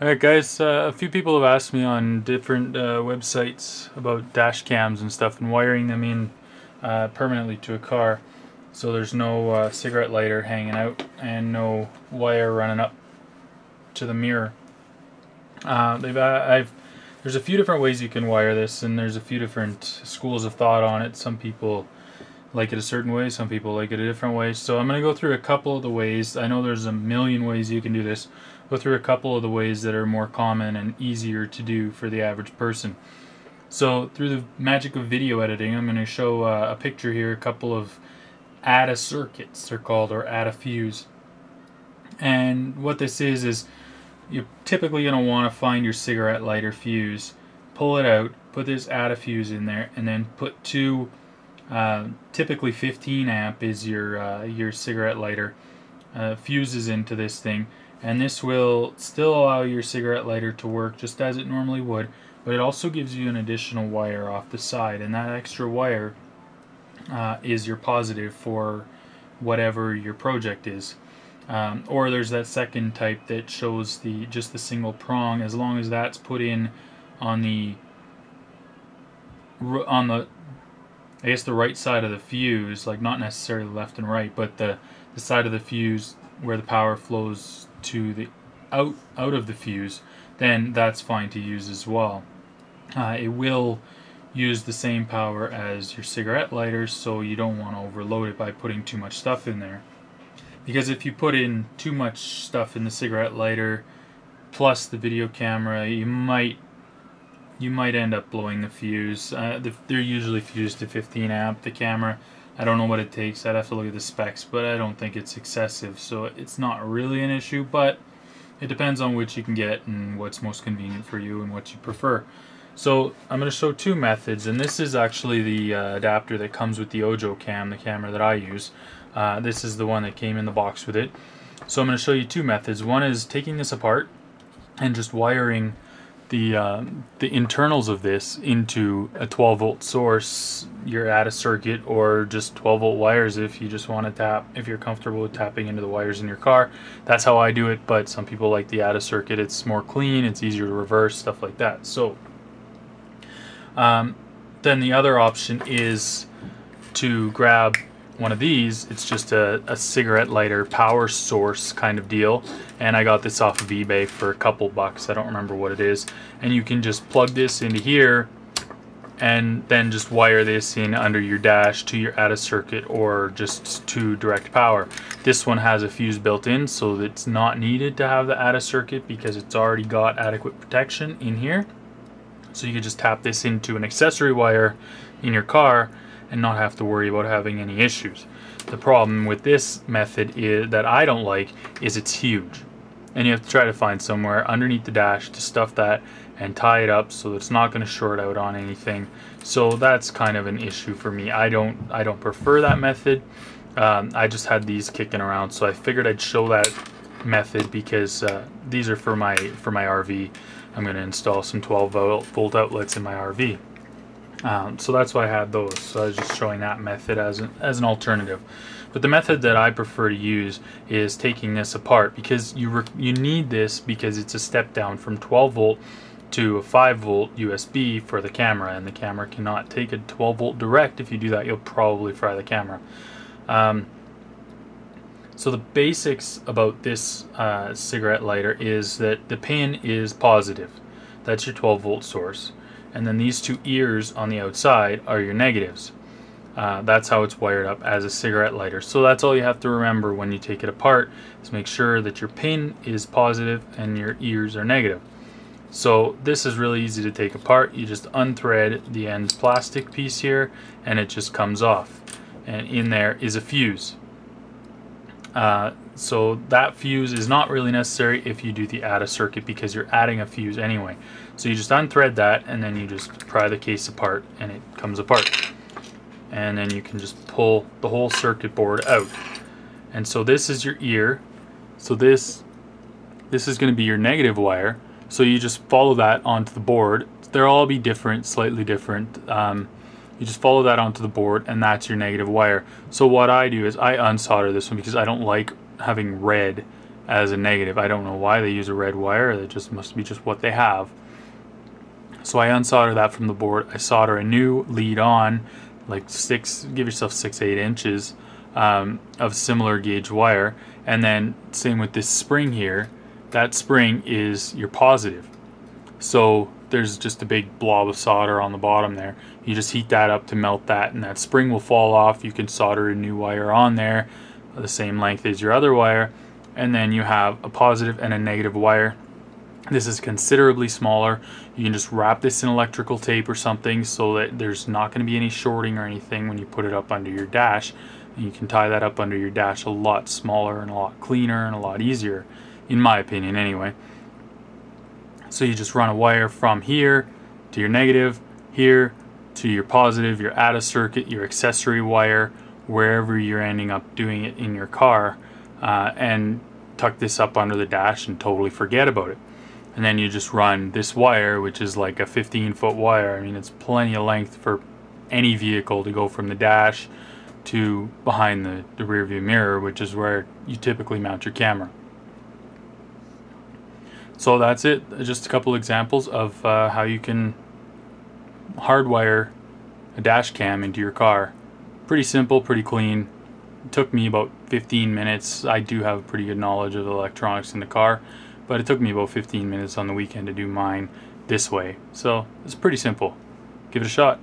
Alright guys, uh, a few people have asked me on different uh, websites about dash cams and stuff and wiring them in uh, permanently to a car so there's no uh, cigarette lighter hanging out and no wire running up to the mirror. Uh, they've uh, I've there's a few different ways you can wire this and there's a few different schools of thought on it. Some people like it a certain way, some people like it a different way. So I'm going to go through a couple of the ways. I know there's a million ways you can do this. Go through a couple of the ways that are more common and easier to do for the average person. So through the magic of video editing, I'm going to show uh, a picture here, a couple of add a circuits they're called, or add a fuse. And what this is, is you're typically going to want to find your cigarette lighter fuse, pull it out, put this add a fuse in there, and then put two uh, typically 15 amp is your uh, your cigarette lighter uh, fuses into this thing. And this will still allow your cigarette lighter to work just as it normally would but it also gives you an additional wire off the side. And that extra wire uh, is your positive for whatever your project is. Um, or there's that second type that shows the just the single prong. As long as that's put in on the on the I guess the right side of the fuse, like not necessarily left and right, but the, the side of the fuse where the power flows to the out out of the fuse, then that's fine to use as well. Uh, it will use the same power as your cigarette lighters, so you don't want to overload it by putting too much stuff in there. Because if you put in too much stuff in the cigarette lighter plus the video camera, you might you might end up blowing the fuse. Uh, they're usually fused to 15 amp, the camera. I don't know what it takes. I'd have to look at the specs, but I don't think it's excessive. So it's not really an issue, but it depends on which you can get and what's most convenient for you and what you prefer. So I'm going to show two methods, and this is actually the uh, adapter that comes with the Ojo Cam, the camera that I use. Uh, this is the one that came in the box with it. So I'm going to show you two methods. One is taking this apart and just wiring the uh, the internals of this into a 12 volt source. You're at a circuit or just 12 volt wires if you just want to tap if you're comfortable with tapping into the wires in your car. That's how I do it but some people like the add a circuit. It's more clean it's easier to reverse stuff like that. So um, then the other option is to grab one of these, it's just a, a, cigarette lighter power source kind of deal. And I got this off of eBay for a couple bucks. I don't remember what it is. And you can just plug this into here and then just wire this in under your dash to your add a circuit or just to direct power. This one has a fuse built in so it's not needed to have the add a circuit because it's already got adequate protection in here. So you can just tap this into an accessory wire in your car and not have to worry about having any issues. The problem with this method is that I don't like is it's huge. And you have to try to find somewhere underneath the dash to stuff that and tie it up so it's not going to short out on anything. So that's kind of an issue for me. I don't I don't prefer that method. Um, I just had these kicking around, so I figured I'd show that method because uh, these are for my for my RV. I'm going to install some 12 volt outlets in my RV. Um, so that's why I had those. So I was just showing that method as an, as an alternative. But the method that I prefer to use is taking this apart because you you need this because it's a step down from 12 volt to a 5 volt USB for the camera and the camera cannot take a 12 volt direct. If you do that you'll probably fry the camera. Um, so the basics about this uh, cigarette lighter is that the pin is positive. That's your 12 volt source and then these two ears on the outside are your negatives. Uh, that's how it's wired up as a cigarette lighter. So that's all you have to remember when you take it apart is make sure that your pin is positive and your ears are negative. So this is really easy to take apart. You just unthread the end plastic piece here and it just comes off. And in there is a fuse. Uh, so that fuse is not really necessary if you do the add a circuit because you're adding a fuse anyway. So you just unthread that and then you just pry the case apart and it comes apart. And then you can just pull the whole circuit board out. And so this is your ear. So this this is going to be your negative wire. So you just follow that onto the board. They'll all be different, slightly different. Um, you just follow that onto the board and that's your negative wire. So what I do is I unsolder this one because I don't like having red as a negative. I don't know why they use a red wire. That just must be just what they have. So I unsolder that from the board. I solder a new lead on, like six, give yourself six, eight inches um, of similar gauge wire. And then same with this spring here. That spring is your positive. So there's just a big blob of solder on the bottom there. You just heat that up to melt that and that spring will fall off. You can solder a new wire on there, the same length as your other wire. And then you have a positive and a negative wire. This is considerably smaller. You can just wrap this in electrical tape or something so that there's not going to be any shorting or anything when you put it up under your dash. And you can tie that up under your dash a lot smaller and a lot cleaner and a lot easier, in my opinion anyway. So you just run a wire from here to your negative, here to your positive, your add a circuit, your accessory wire, wherever you're ending up doing it in your car, uh, and tuck this up under the dash and totally forget about it. And then you just run this wire, which is like a 15 foot wire. I mean, it's plenty of length for any vehicle to go from the dash to behind the, the rear view mirror, which is where you typically mount your camera. So that's it. Just a couple examples of uh, how you can hardwire a dash cam into your car. Pretty simple, pretty clean. It took me about 15 minutes. I do have pretty good knowledge of the electronics in the car, but it took me about 15 minutes on the weekend to do mine this way. So it's pretty simple. Give it a shot.